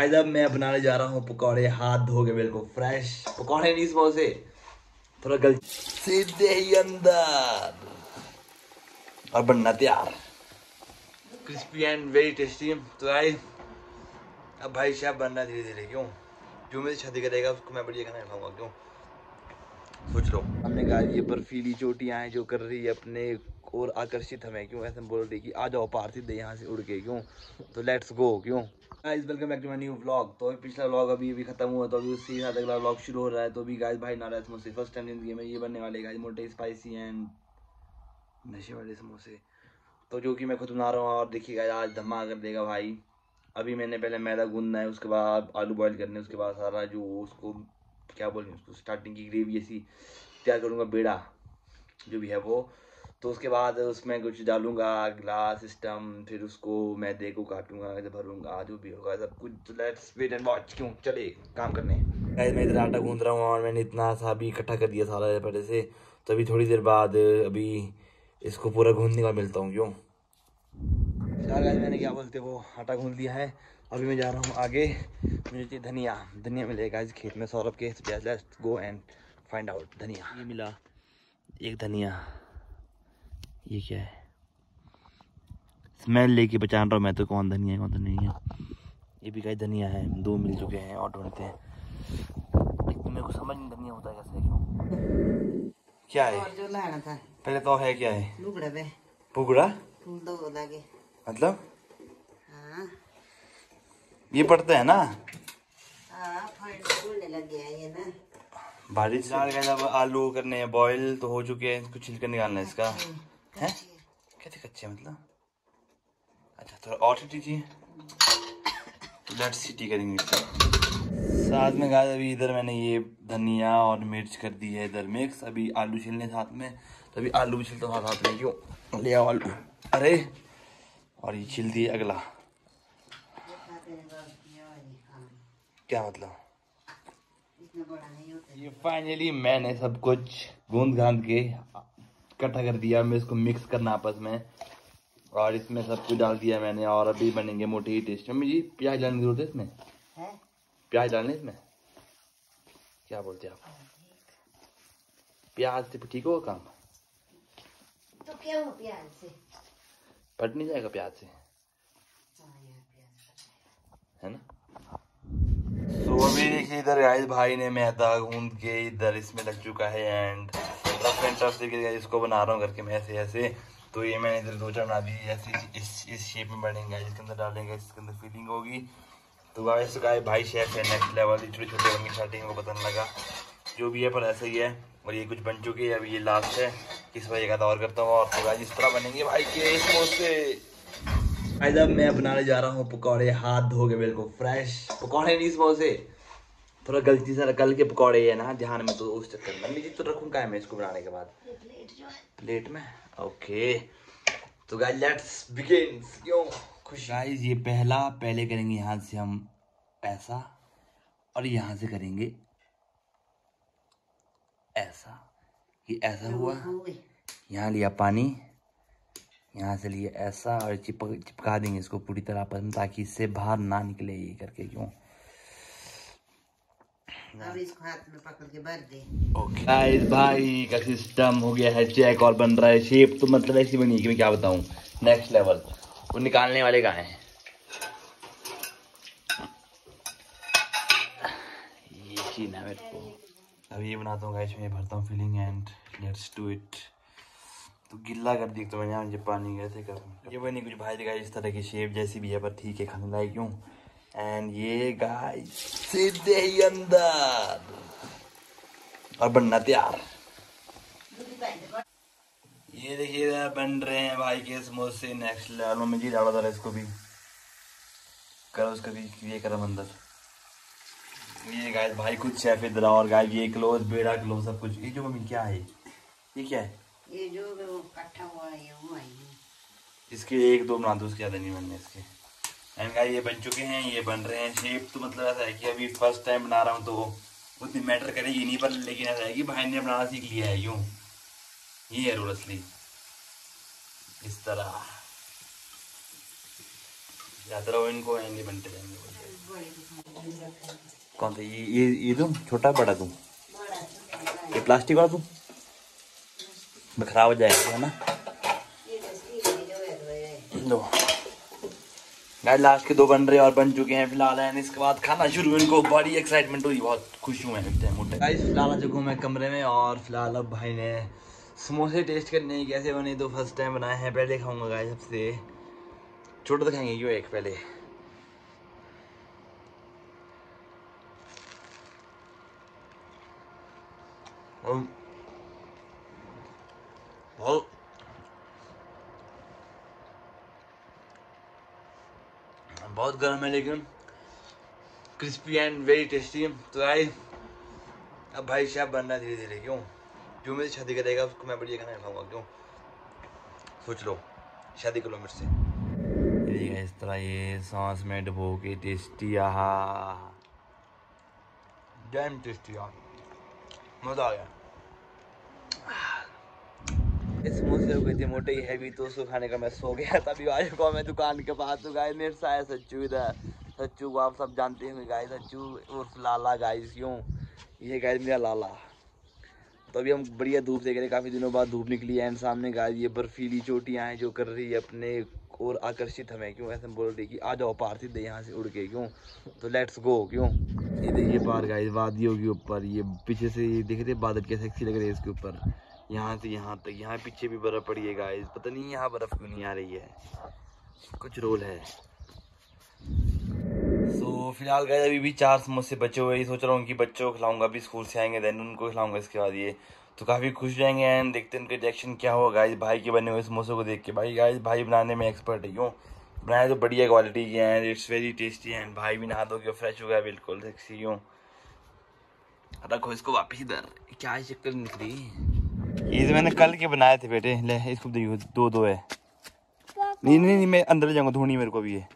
आज अब मैं बनाने जा रहा हूँ पकौड़े। हाथ धो के बिल्कुल फ्रेश पकौड़े नहीं समोसे थोड़ा गलती। सीधे ही अंदर। और बनना तैयार। क्रिस्पी एंड वेरी टेस्टी तो गाइस अब भाई शेफ बन रहा है धीरे धीरे क्यों? जो मेरी शादी करेगा उसको मैं बढ़िया खाना खाऊँगा क्यों? सोच लो। हमने कहा, ये बर्फीली चोटियाँ हैं जो कर रही है अपने और आकर्षित हमें, क्यों? ऐसे बोल रही कि आ जाओ पार सीधे यहाँ से उड़ के, क्यों? तो लेट्स गो क्यों? Guys welcome back to my new vlog तो पिछला व्लॉग अभी अभी खत्म हुआ तो अभी उसके साथ अगला व्लॉग शुरू हो रहा है। तो अभी गाइस भाई नाराज़ समोसे फ़र्स्ट टाइम ज़िंदगी में ये बनने वाले गाइस मोटे स्पाइसी एंड नशे वाले समोसे। तो जो कि मैं खुद बना रहा हूँ, और देखिएगा आज धमा कर देगा भाई। अभी मैंने पहले मैदा गूंदना है, उसके बाद आलू बॉयल करने, उसके बाद सारा जो उसको क्या बोलेंगे उसको स्टार्टिंग की ग्रेवी ऐसी तैयार करूँगा, बेड़ा, जो भी है वो। तो उसके बाद उसमें कुछ डालूँगा ग्लास सिस्टम फिर उसको मैदे को काटूँगा ऐसे भरूँगा जो भी होगा सब कुछ। तो लेट्स वेट एंड वॉच क्यों? चले काम करने। गाइस मैं इधर आटा गूंद रहा हूँ और मैंने इतना सा भी इकट्ठा कर दिया सारा पहले से। तो अभी थोड़ी देर बाद अभी इसको पूरा गूंदने का मिलता हूँ क्यों? यार गाइस मैंने क्या बोलते वो आटा गूंद लिया है। अभी मैं जा रहा हूँ आगे। मुझे चाहिए धनिया। धनिया मिलेगा इस खेत में सौरभ के। Let's go and find out धनिया। ये मिला एक धनिया। ये क्या है? स्मेल लेके पहचान रहा हूँ मैं तो कौन धनिया है कौन सा नहीं है। ये भी कई धनिया है दो मिल चुके हैं और ढूंढते हैं। तो मेरे को समझ नहीं धनिया होता है कैसे क्यों? क्या है? और जो लाना था। पहले तो है क्या है? लुगड़ा पे पुगड़ा फूल दो लगे। मतलब? हाँ। ये पड़ता है ना? हाँ फाइट फूलने लग गया ये ना। बारिश डाल आलू करने हैं बॉईल तो हो चुके हैं इसको छिलका निकालना है इसका। है कैसे कच्चे मतलब अच्छा थोड़ा और दीजिए लेट सिटी करेंगे इसका साथ में गाय अभी इधर मैंने ये धनिया और मिर्च कर दी है इधर मिक्स अभी आलू छिलने साथ में तो अभी आलू भी छिलता हूँ साथ में क्यों ले आओ आलू अरे और ये छिल दिए अगला क्या मतलब ये फाइनली मैंने सब कुछ गूंद गांद के इकट्ठा कर दिया मैं इसको मिक्स करना आपस में। और इसमें सब कुछ डाल दिया मैंने और अभी बनेंगे मोटे ही टेस्ट मम्मी जी प्याज डालने की ज़रूरत है इसमें? प्याज डालने इसमें? क्या बोलते हैं आप? प्याज से ठीक होगा काम? तो क्या हो प्याज से? फट नहीं जाएगा प्याज से? हाँ है ना? तो अभी देखिए इधर गाइस भाई ने मैदा गूंद के इधर इसमें लग चुका है एंड। टफ तरीके से इसको बना रहा हूँ करके मैं ऐसे ऐसे। तो ये मैंने इधर दो चार बना दी, ऐसे इस शेप में बनेंगे, इसके अंदर डालेंगे, इसके अंदर फीलिंग होगी। तो गाइस गाय भाई शेफ है नेक्स्ट लेवल छोटे छोटे बन स्टार्टिंग को पता लगा। जो भी है पर ऐसा ही है, और ये कुछ बन चुके हैं, अभी ये लास्ट है। इस वजह का दौर करता हूँ, और तो इस तरह बनेंगे भाई के समोसे। अब मैं बनाने जा रहा हूँ पकौड़े, हाथ धो के बिल्कुल फ्रेश पकौड़े नहीं समोसे। थोड़ा गलती से कल के पकौड़े है ना ध्यान में तो उस चक्कर में। मम्मी जी तो रखूँ है मैं इसको बनाने के बाद। प्लेट में? ओके तो गाइस लेट्स बिगिन क्यों? खुश। गाइस ये पहला पहले करेंगे यहाँ से हम ऐसा और यहाँ से करेंगे ऐसा। ये ऐसा हुआ। यहाँ लिया पानी यहाँ से लिए ऐसा और चिपक चिपका देंगे इसको पूरी तरह आपस में ताकि इससे बाहर ना निकले ये करके क्यों? अब इसको हाथ में पकड़ के भर दे। ओके गाइस भाई का सिस्टम हो गया है? चेक और बन रहा है शेप तो मतलब ऐसी बनी है कि मैं क्या बताऊँ? नेक्स्ट लेवल वो निकालने वाले कहाँ हैं? ये है मेरे को। अब ये बनाता हूँ गाइस मैं भरता हूँ feeling and let's do it तो गिल्ला कर दी तो मैंने मुझे पानी कैसे कर? ये बनी कुछ भाई गाइस इस तरह की शेप जैसी भी है पर ठीक है खाने लायक क्यों एंड ये गाइस सीधे ही अंदर। और बनना तैयार। ये देखिए बन रहे हैं भाई के समोसे नेक्स्ट लेवल में। जी डाला था इसको भी। करो उसका भी ये करम अंदर। ये गाइस भाई कुछ शेफ इधर और गाइस ये क्लोज बेड़ा क्लोज सब कुछ। ये जो मम्मी क्या है? ये क्या है? ये जो वो इकट्ठा हुआ है वो आई है। इसके एक दो बना दो उसके ज़्यादा नहीं बनने इसके। एंड गाइस ये बन चुके हैं ये बन रहे हैं शेप तो मतलब ऐसा है कि अभी फ़र्स्ट टाइम बना रहा हूँ तो उतनी मैटर करेगी नहीं पर लेकिन ऐसा है कि भाई ने बनाना सीख लिया है यूँ. ये है रूल असली. इस तरह. रहो इनको एंड ये बनते जाएँगे कौन सा? ये ये ये तुम छोटा बड़ा तुम ये प्लास्टिक वाला तुम खराब हो जाएगा है ना? दो। गाइस लास्ट के दो बन रहे हैं और बन चुके हैं फ़िलहाल एंड इसके बाद खाना शुरू। इनको बड़ी एक्साइटमेंट हुई, बहुत खुश हूँ इस टाइम मोटे गाइस फ़िलहाल आ चुका हूँ मैं कमरे में, और फ़िलहाल अब भाई ने समोसे टेस्ट करने हैं, कैसे बने तो फ़र्स्ट टाइम बनाए हैं, पहले खाऊँगा गाइस सबसे। छोटे तो खाएँगे क्यों एक पहले। और बहुत बहुत गर्म है लेकिन क्रिस्पी एंड वेरी टेस्टी तो भाई, अब भाई शेफ बनना है धीरे धीरे क्यों? जो मेरी शादी करेगा उसको मैं बढ़िया खाना खाऊँगा, क्यों? सोच लो, शादी कर मेरे से। इस तरह ये सांस में डबो के टेस्टी आहा। डैम टेस्टी यार। मज़ा आ गया। समोसे हो गए थे मोटे ही हैवी तो उसको खाने का मैं सो गया तभी आ चुका मैं दुकान के पास। तो गाय मेरे से आया सच्चू इधर सच्चू को आप सब जानते होंगे गाय सच्चू, उर्फ़ लाला गाइस, क्यों? ये गाय मेरा लाला। तो अभी हम बढ़िया धूप देख रहे हैं। काफ़ी दिनों बाद धूप निकली है एंड सामने गाय ये बर्फीली चोटियाँ हैं जो कर रही है अपने और आकर्षित हमें। क्यों? ऐसे बोल रही कि आ जाओ पार सीधे यहाँ से उड़ के। क्यों? तो लेट्स गो क्यों? ये देखिए पार गाइस, वादियों के ऊपर। ये पीछे से ये देख रहे बादल कैसे अच्छी लग रही है इसके ऊपर। यहाँ से यहाँ तक यहाँ पीछे भी बर्फ़ पड़ी है गाइस पता नहीं यहाँ बर्फ़ क्यों नहीं आ रही है। कुछ रोल है। सो so, फ़िलहाल गए अभी भी चार समोसे बचे हुए सोच रहा हूँ कि बच्चों को खिलाऊँगा अभी स्कूल से आएँगे देन उनको खिलाऊँगा इसके बाद ये। तो काफ़ी खुश रहेंगे एंड देखते हैं उनके रिएक्शन क्या होगा गाइस भाई के बने हुए समोसों को देख के। भाई गाइस भाई बनाने में एक्सपर्ट है क्यों? बनाए तो बढ़िया क्वालिटी के हैं इट्स वेरी टेस्टी एंड भाई भी नहा के फ्रेश हो गया बिल्कुल। सेक्सी क्यों? रखो इसको वापिस इधर। क्या शक्ल निकली? ये तो मैंने कल के बनाए थे बेटे। ले इसको देखियो दो दो है। नहीं नहीं नहीं मैं अंदर जाऊँगा धोनी मेरे को भी है।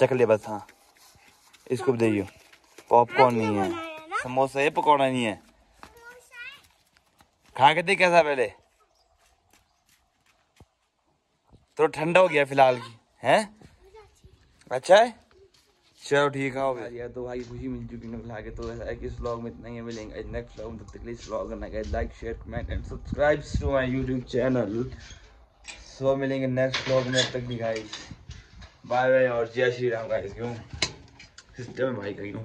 चक ले बस हाँ। इसको भी देखियो। पॉपकॉर्न नहीं है। समोसा है पकौड़ा नहीं है। खा के देख कैसा पहले। तो ठंडा हो गया फ़िलहाल की है? अच्छा है? चलो ठीक है यार तो भाई खुशी मिल चुकी है खिला तो ऐसा है कि इस व्लॉग में इतना ही है, मिलेंगे नेक्स्ट ब्लॉग में। तब तक इस व्लॉग करना है like share comment and subscribe to my YouTube channel so मिलेंगे नेक्स्ट ब्लॉग में तक भी गाइस बाय बाय और जय श्री राम गाइस क्यों? सिस्टम में भाई, कहीं क्यों